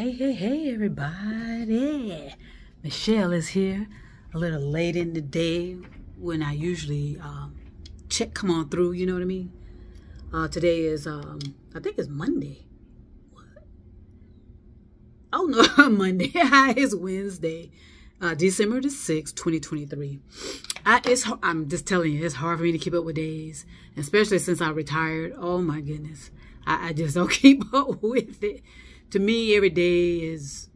Hey, hey, hey, everybody. Michelle is here a little late in the day when I usually um, check come on through, you know what I mean? Uh, today is, um, I think it's Monday. What? Oh, no, Monday. it's Wednesday, uh, December the 6th, 2023. I, it's, I'm just telling you, it's hard for me to keep up with days, especially since I retired. Oh, my goodness. I, I just don't keep up with it to me, every day is,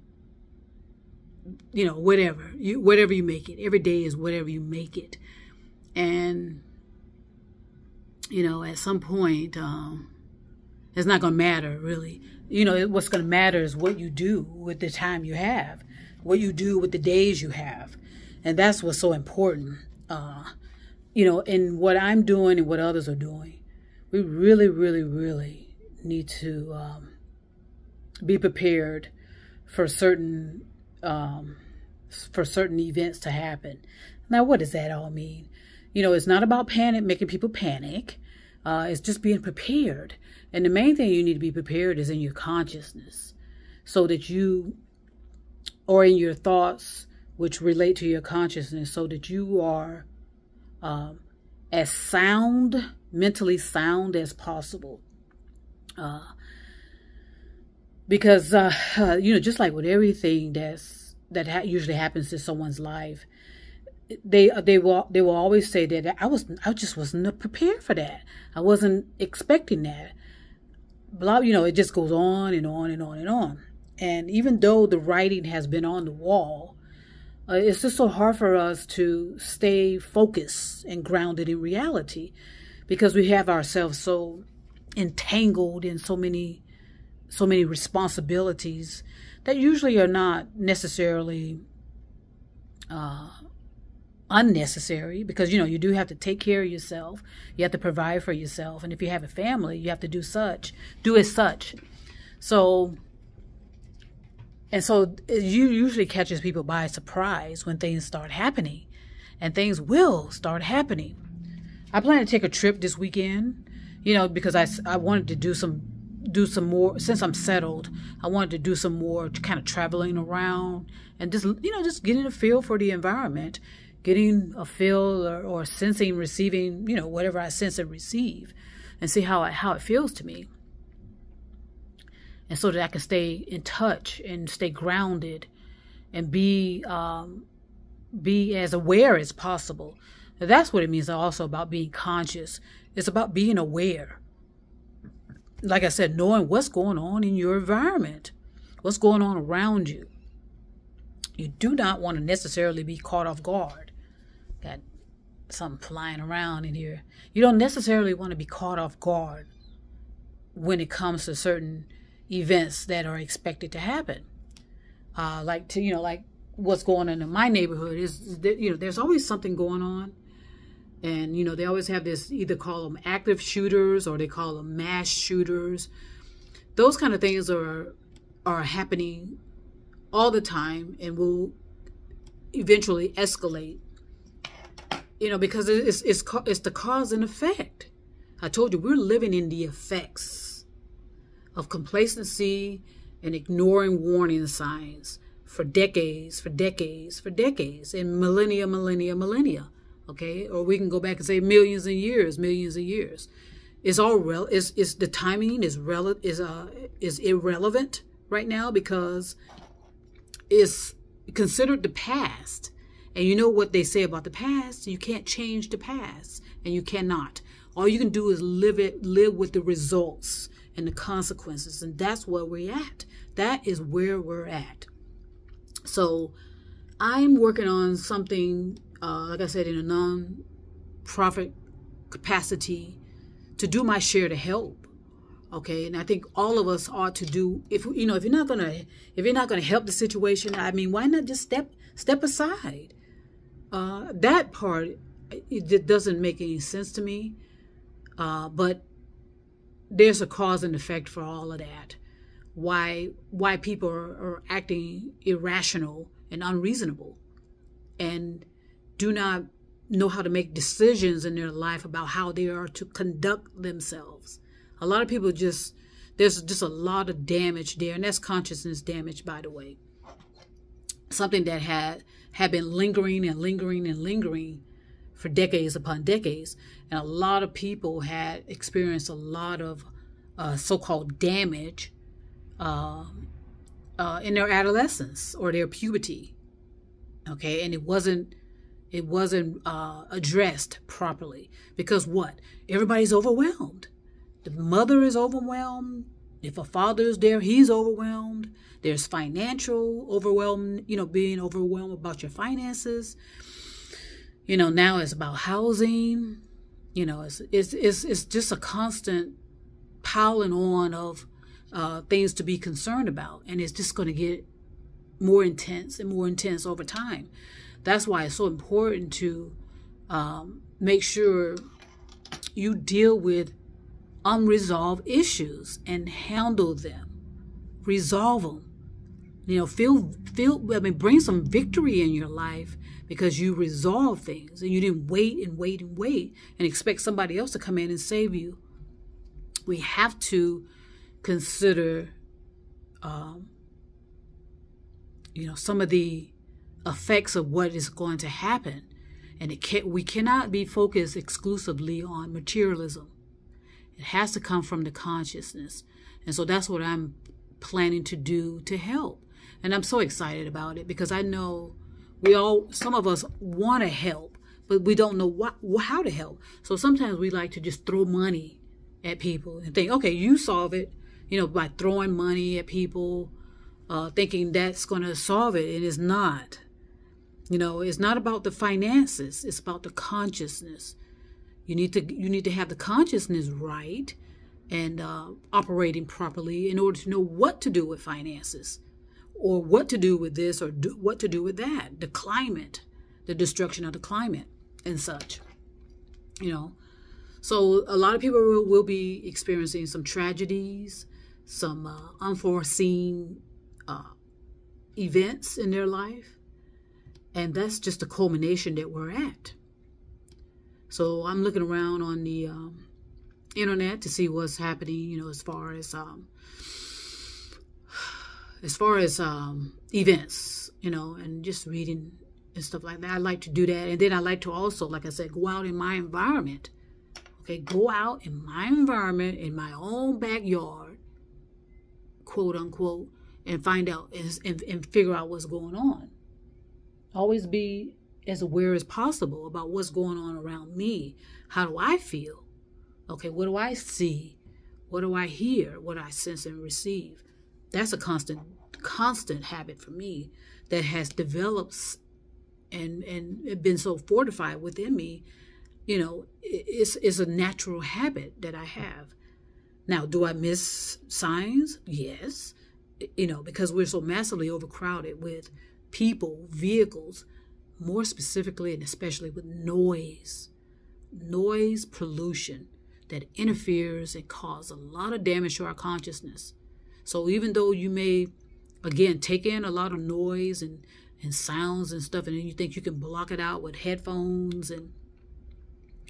you know, whatever you whatever you make it. Every day is whatever you make it, and you know, at some point, um, it's not to matter really. You know, what's to matter is what you do with the time you have, what you do with the days you have, and that's what's so important. Uh, you know, in what I'm doing and what others are doing, we really, really, really need to. Um, be prepared for certain um, for certain events to happen. Now, what does that all mean? You know, it's not about panic, making people panic. Uh, it's just being prepared. And the main thing you need to be prepared is in your consciousness, so that you, or in your thoughts, which relate to your consciousness, so that you are um, as sound, mentally sound as possible. Uh, because uh, uh, you know just like with everything that's that ha- usually happens in someone's life they they will they will always say that I was I just wasn't prepared for that. I wasn't expecting that. Blah you know it just goes on and on and on and on. And even though the writing has been on the wall uh, it's just so hard for us to stay focused and grounded in reality because we have ourselves so entangled in so many so many responsibilities that usually are not necessarily uh, unnecessary because you know you do have to take care of yourself. You have to provide for yourself. And if you have a family you have to do such do as such. So and so it usually catches people by surprise when things start happening and things will start happening. I plan to take a trip this weekend you know because i, I wanted to do some do some more since I'm settled. I wanted to do some more kind of traveling around and just you know just getting a feel for the environment, getting a feel or, or sensing, receiving you know whatever I sense and receive, and see how it, how it feels to me. And so that I can stay in touch and stay grounded, and be um, be as aware as possible. that's what it means also about being conscious. It's about being aware like I said, knowing what's going on in your environment, what's going on around you. You do not want to necessarily be caught off guard. Got something flying around in here. You don't necessarily want to be caught off guard when it comes to certain events that are expected to happen. Uh, like to you know, like what's going on in my neighborhood is, you know, there's always something going on and, you know, they always have this either call them active shooters or they call them mass shooters. Those kind of things are are happening all the time and will eventually escalate. You know, because it's it's it's the cause and effect. I told you we're living in the effects of complacency and ignoring warning signs for decades, for decades, for decades, and millennia, millennia, millennia okay? Or we can go back and say millions of years, millions of years. It's all rel is is the timing is rel is uh is irrelevant right now because it's considered the past. And you know what they say about the past? You can't change the past, and you cannot. All you can do is live it, live with the results and the consequences, and that's where we're at. That is where we're at. So, I'm working on something uh, like I said, in a non-profit capacity to do my share to help. Okay, and I think all of us ought to do. If you know, if you're not gonna, if you're not gonna help the situation, I mean, why not just step step aside? Uh, that part it doesn't make any sense to me. Uh, but there's a cause and effect for all of that. Why why people are, are acting irrational and unreasonable, and do not know how to make decisions in their life about how they are to conduct themselves. A lot of people just there's just a lot of damage there, and that's consciousness damage, by the way. Something that had had been lingering and lingering and lingering for decades upon decades, and a lot of people had experienced a lot of uh, so-called damage uh, uh, in their adolescence or their puberty. Okay, and it wasn't it wasn't uh, addressed properly because what? Everybody's overwhelmed. The mother is overwhelmed. If a father is there, he's overwhelmed. There's financial overwhelm, you know, being overwhelmed about your finances. You know, now it's about housing. You know, it's it's it's, it's just a constant piling on of uh, things to be concerned about, and it's just going to get more intense and more intense over time. That's why it's so important to um, make sure you deal with unresolved issues and handle them, resolve them. You know, feel feel. I mean, bring some victory in your life because you resolve things and you didn't wait and wait and wait and expect somebody else to come in and save you. We have to consider, um, you know, some of the effects of what is going to happen, and it can, we cannot be focused exclusively on materialism. It has to come from the consciousness. And so that's what I'm planning to do to help. And I'm so excited about it because I know we all, some of us want to help, but we don't know what, how to help. So sometimes we like to just throw money at people and think, okay, you solve it, you know, by throwing money at people, uh, thinking that's going to solve it. And it's not. You know, it's not about the finances, it's about the consciousness. You need to you need to have the consciousness right and uh, operating properly in order to know what to do with finances, or what to do with this, or do, what to do with that. The climate, the destruction of the climate, and such. You know, so a lot of people will, will be experiencing some tragedies, some uh, unforeseen uh, events in their life, and that's just the culmination that we're at. So I'm looking around on the um, internet to see what's happening, you know, as far as um, as far as um, events, you know, and just reading and stuff like that. I like to do that, and then I like to also, like I said, go out in my environment. Okay, go out in my environment, in my own backyard, quote unquote, and find out and, and, and figure out what's going on. Always be as aware as possible about what's going on around me. How do I feel? Okay, what do I see? What do I hear? What I sense and receive? That's a constant, constant habit for me that has developed and and been so fortified within me. You know, it's it's a natural habit that I have. Now, do I miss signs? Yes. You know, because we're so massively overcrowded with people, vehicles, more specifically and especially with noise, noise pollution that interferes and causes a lot of damage to our consciousness. So even though you may, again, take in a lot of noise and, and sounds and stuff, and then you think you can block it out with headphones and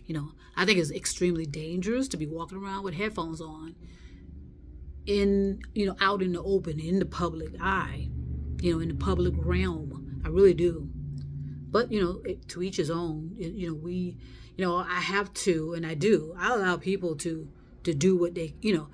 you know, I think it's extremely dangerous to be walking around with headphones on in, you know, out in the open, in the public eye, you know, in the public realm. I really do. But you know to each his own. You know we you know i have to and i do i allow people to to do what they you know.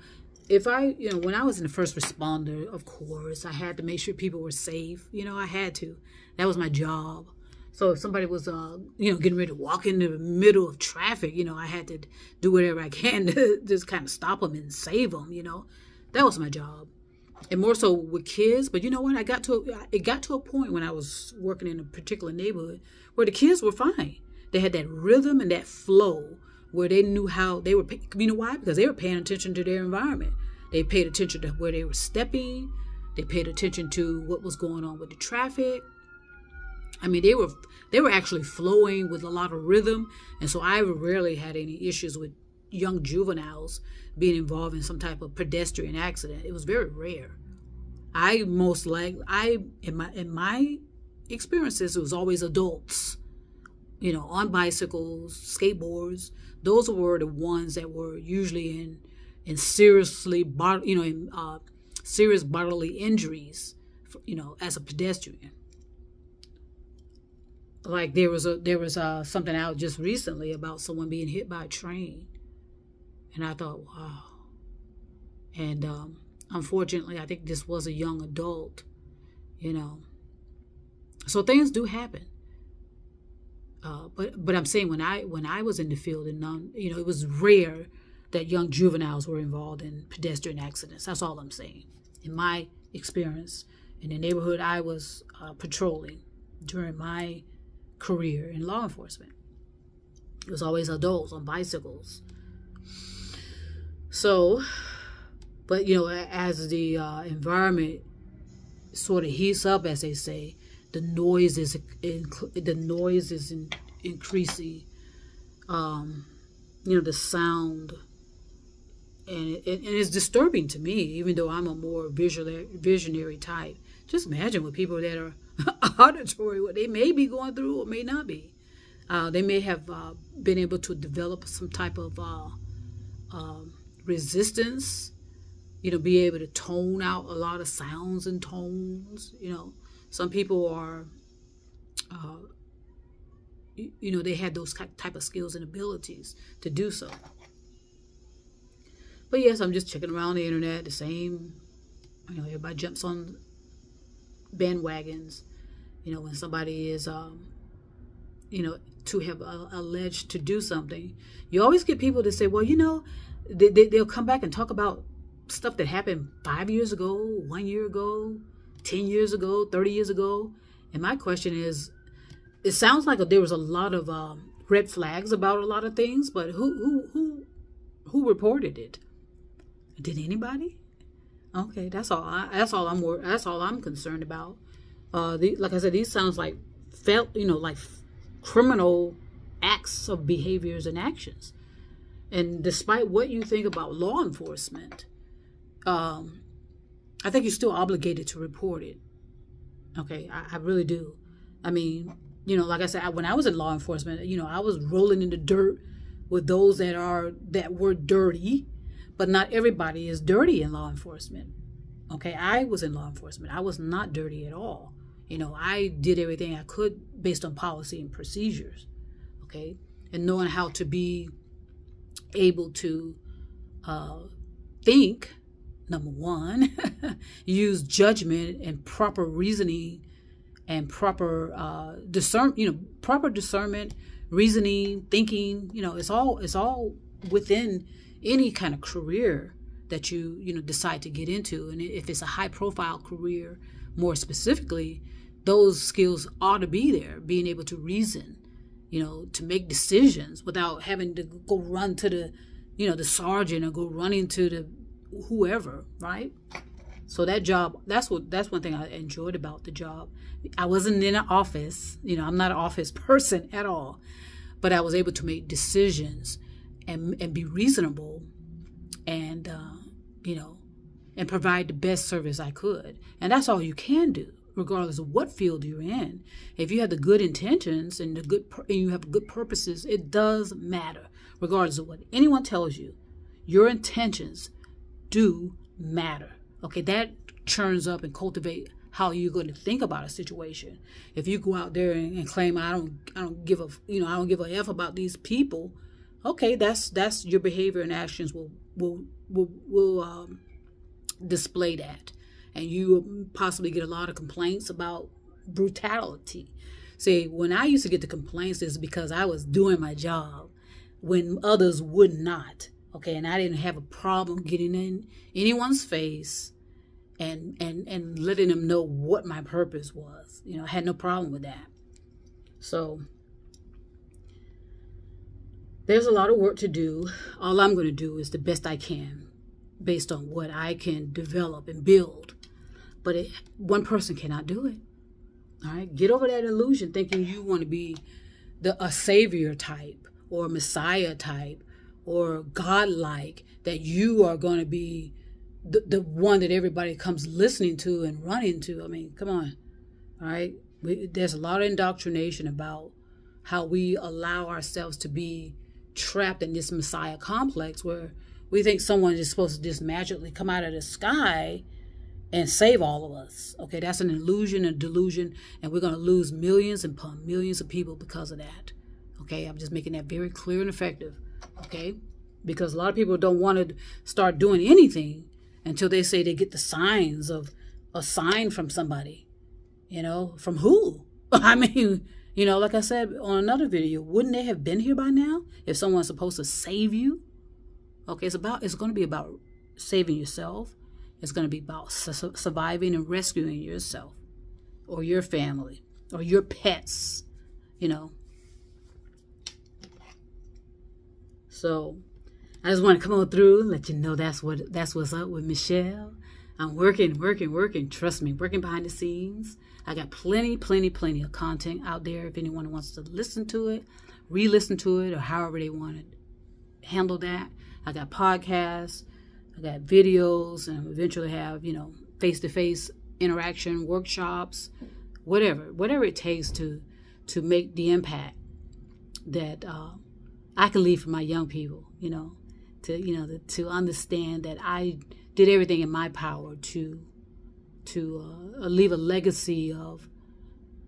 If i you know when i was in the first responder of course i had to make sure people were safe. You know i had to. That was my job. So if somebody was uh you know getting ready to walk in the middle of traffic you know i had to do whatever i can to just kind of stop them and save them you know. That was my job and more so with kids. But you know what? I got to it got to a point when I was working in a particular neighborhood where the kids were fine. They had that rhythm and that flow where they knew how they were. You know why? Because they were paying attention to their environment. They paid attention to where they were stepping. They paid attention to what was going on with the traffic. I mean, they were they were actually flowing with a lot of rhythm, and so I rarely had any issues with young juveniles being involved in some type of pedestrian accident. It was very rare. I most like I in my in my experiences it was always adults, you know, on bicycles, skateboards. Those were the ones that were usually in in seriously, you know, in, uh, serious bodily injuries, you know, as a pedestrian. Like there was a there was uh, something out just recently about someone being hit by a train, and I thought, wow. And um, unfortunately, I think this was a young adult, you know. So things do happen. Uh, but but I'm saying when I when I was in the field and you know, it was rare that young juveniles were involved in pedestrian accidents. That's all I'm saying. In my experience, in the neighborhood I was uh, patrolling during my career in law enforcement, it was always adults on bicycles. So, but you know, as the uh, environment sort of heats up, as they say, the noise is the noise is in, increasing. Um, you know, the sound and, it, and it's disturbing to me, even though I'm a more visual, visionary type. Just imagine what people that are auditory, what they may be going through or may not be. Uh, they may have uh, been able to develop some type of uh, um, resistance, you know, be able to tone out a lot of sounds and tones. You know, some people are, uh, you, you know, they had those type of skills and abilities to do so. But yes, I'm just checking around the internet. The same, you know, everybody jumps on bandwagons. You know, when somebody is, um, you know, to have uh, alleged to do something, you always get people to say, well, you know, they, they, they'll come back and talk about stuff that happened five years ago, one year ago, 10 years ago, 30 years ago. And my question is, it sounds like there was a lot of um, red flags about a lot of things, but who, who, who, who reported it? Did anybody? Okay, that's all. I, that's all I'm. That's all I'm concerned about. Uh, the, like I said, these sounds like felt, you know, like criminal acts of behaviors and actions. And despite what you think about law enforcement, um, I think you're still obligated to report it. Okay, I, I really do. I mean, you know, like I said, I, when I was in law enforcement, you know, I was rolling in the dirt with those that are that were dirty but not everybody is dirty in law enforcement. Okay, I was in law enforcement. I was not dirty at all. You know, I did everything I could based on policy and procedures. Okay, and knowing how to be able to uh, think, number one, use judgment and proper reasoning and proper uh, discern, you know, proper discernment, reasoning, thinking. You know, it's all it's all within any kind of career that you you know decide to get into and if it's a high profile career more specifically those skills ought to be there being able to reason you know to make decisions without having to go run to the you know the sergeant or go running to the whoever right? So that job that's what that's one thing i enjoyed about the job. I wasn't in an office you know i'm not an office person at all but i was able to make decisions and and be reasonable and uh, you know and provide the best service I could. And that's all you can do, regardless of what field you're in. If you have the good intentions and the good and you have good purposes, it does matter, regardless of what anyone tells you. Your intentions do matter. Okay, that churns up and cultivate how you're going to think about a situation. If you go out there and, and claim I don't I don't give a you know I don't give a f about these people, okay, that's that's your behavior and actions will will will will um, display that, and you possibly get a lot of complaints about brutality. See, when I used to get the complaints, is because I was doing my job when others would not. Okay, and I didn't have a problem getting in anyone's face and and and letting them know what my purpose was. You know, I had no problem with that. So there's a lot of work to do. All I'm going to do is the best I can based on what I can develop and build. But it, one person cannot do it. All right, get over that illusion thinking you want to be the a savior type or messiah type or godlike that you are going to be the, the one that everybody comes listening to and running to. I mean, come on. All right, we, there's a lot of indoctrination about how we allow ourselves to be trapped in this messiah complex where We think someone is supposed to just magically come out of the sky and save all of us. Okay, that's an illusion, and delusion, and we're going to lose millions and millions of people because of that. Okay, I'm just making that very clear and effective. Okay, because a lot of people don't want to start doing anything until they say they get the signs of a sign from somebody. You know, from who? I mean, you know, like I said on another video, wouldn't they have been here by now if someone's supposed to save you? Okay, it's about it's going to be about saving yourself. It's going to be about su- surviving and rescuing yourself or your family or your pets, you know. So, I just want to come on through and let you know that's what that's what's up with Michelle. I'm working, working, working. Trust me, working behind the scenes. I got plenty, plenty, plenty of content out there if anyone wants to listen to it, re-listen to it, or however they want to handle that. I got podcasts, I got videos, and eventually have you know face-to-face interaction, workshops, whatever, whatever it takes to to make the impact that uh, I can leave for my young people. You know, to you know to understand that I did everything in my power to to uh, leave a legacy of,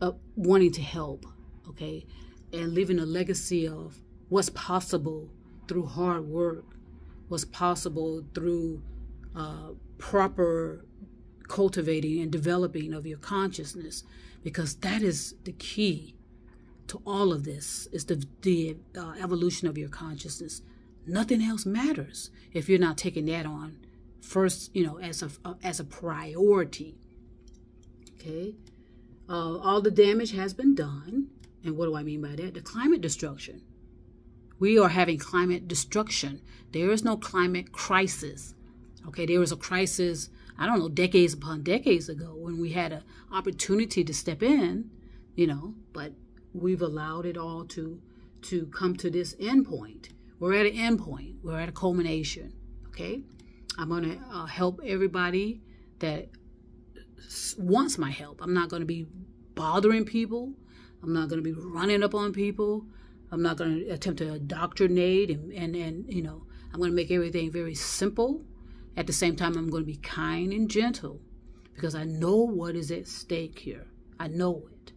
of wanting to help, okay, and leaving a legacy of what's possible through hard work, what's possible through uh, proper cultivating and developing of your consciousness, because that is the key to all of this is the, the uh, evolution of your consciousness nothing else matters if you're not taking that on first, you know, as a uh, as a priority. Okay, uh, all the damage has been done, and what do I mean by that? The climate destruction. We are having climate destruction. There is no climate crisis. Okay, there was a crisis. I don't know, decades upon decades ago when we had an opportunity to step in, you know, but we've allowed it all to to come to this end point. We're at an end point. We're at a culmination. Okay. I'm to uh, help everybody that wants my help. I'm not going to be bothering people. I'm not going to be running up on people. I'm not going to attempt to indoctrinate and, and, and, you know, I'm going to make everything very simple. At the same time, I'm going to be kind and gentle because I know what is at stake here. I know it.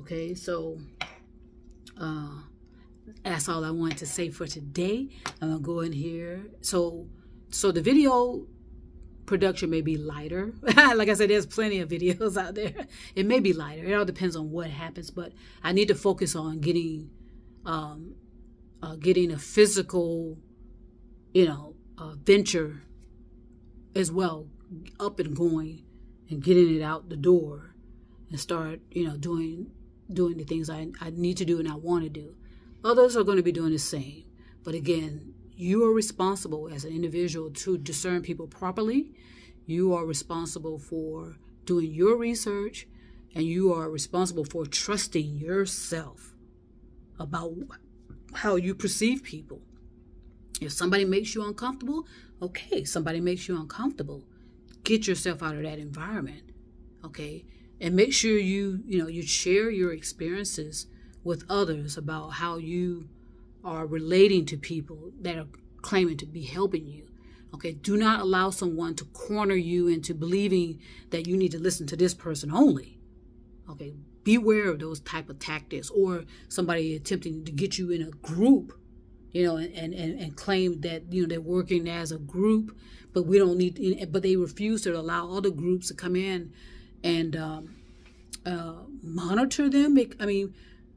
Okay, so uh, that's all I wanted to say for today. I'm going to go in here. So, so the video production may be lighter. like I said, there's plenty of videos out there. It may be lighter. It all depends on what happens, but I need to focus on getting, um, uh, getting a physical, you know, uh, venture as well up and going and getting it out the door and start, you know, doing doing the things I, I need to do and I want to do. Others are going to be doing the same. But again, you are responsible as an individual to discern people properly. You are responsible for doing your research and you are responsible for trusting yourself about how you perceive people. If somebody makes you uncomfortable, okay, somebody makes you uncomfortable. Get yourself out of that environment, okay? And make sure you, you know, you share your experiences with others about how you are relating to people that are claiming to be helping you. Okay, do not allow someone to corner you into believing that you need to listen to this person only. Okay, beware of those type of tactics or somebody attempting to get you in a group, you know, and, and, and claim that, you know, they're working as a group, but we don't need, but they refuse to allow other groups to come in and um, uh, monitor them. I mean,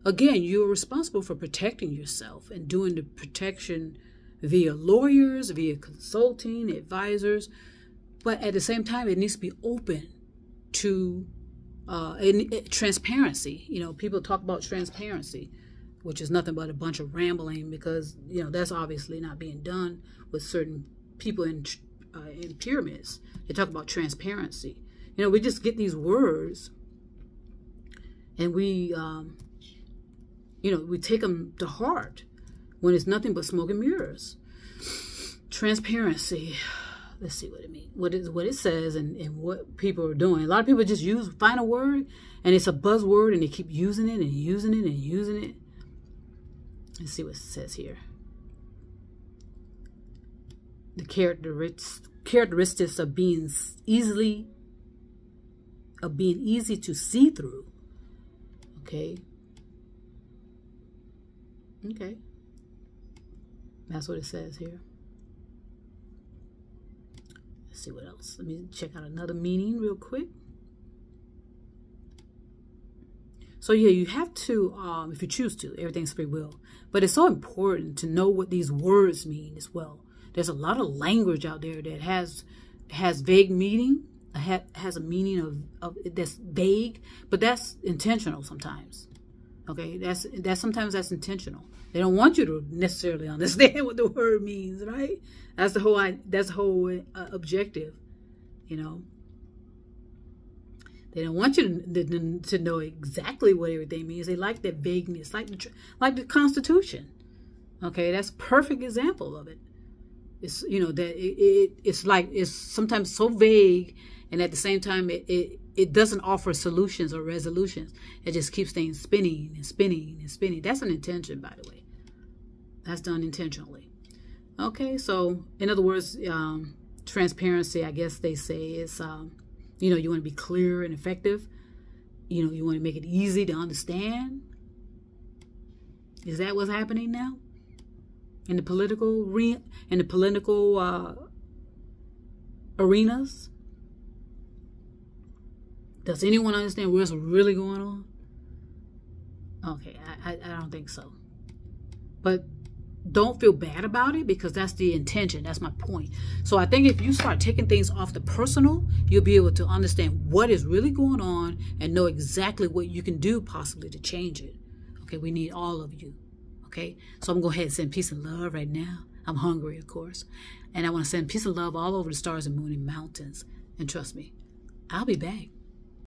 Again, you are responsible for protecting yourself and doing the protection via lawyers, via consulting, advisors. But at the same time, it needs to be open to uh, transparency. You know, people talk about transparency, which is nothing but a bunch of rambling because you know that's obviously not being done with certain people in uh, in pyramids. They talk about transparency. You know, we just get these words, and we um, you know, we take them to heart when it's nothing but smoke and mirrors. Transparency. Let's see what it means. What it what it says and, and what people are doing. A lot of people just use find a word and it's a buzzword and they keep using it and using it and using it. Let's see what it says here. the characteristics characteristics of being easily of being easy to see through. Okay. Okay. That's what it says here. Let's see what else. Let me check out another meaning real quick. So yeah, you have to, um, if you choose to, everything's free will. But it's so important to know what these words mean as well. There's a lot of language out there that has has vague meaning, has a meaning of, of that's vague, but that's intentional sometimes. Okay, that's that's sometimes that's intentional. They don't want you to necessarily understand what the word means, right? That's the whole I that's the whole uh, objective, you know. They don't want you to, to know exactly what everything means. They like that vagueness, like the, like the Constitution. Okay, that's perfect example of it. It's you know that it, it, it's like it's sometimes so vague, and at the same time it, it it doesn't offer solutions or resolutions. It just keeps things spinning and spinning and spinning. That's an intention, by the way. That's done intentionally. Okay, so in other words, um, transparency, I guess they say, is um, you know you want to be clear and effective. You know you want to make it easy to understand. Is that what's happening now? in the political re- in the political uh, arenas? Does anyone understand what's really going on? Okay, I, I, I don't think so. But don't feel bad about it because that's the intention. That's my point. So I think if you start taking things off the personal, you'll be able to understand what is really going on and know exactly what you can do possibly to change it. Okay, we need all of you. Okay, so I'm going to go ahead and send peace and love right now. I'm hungry, of course. And I want to send peace and love all over the stars and moon and mountains. And trust me, I'll be back.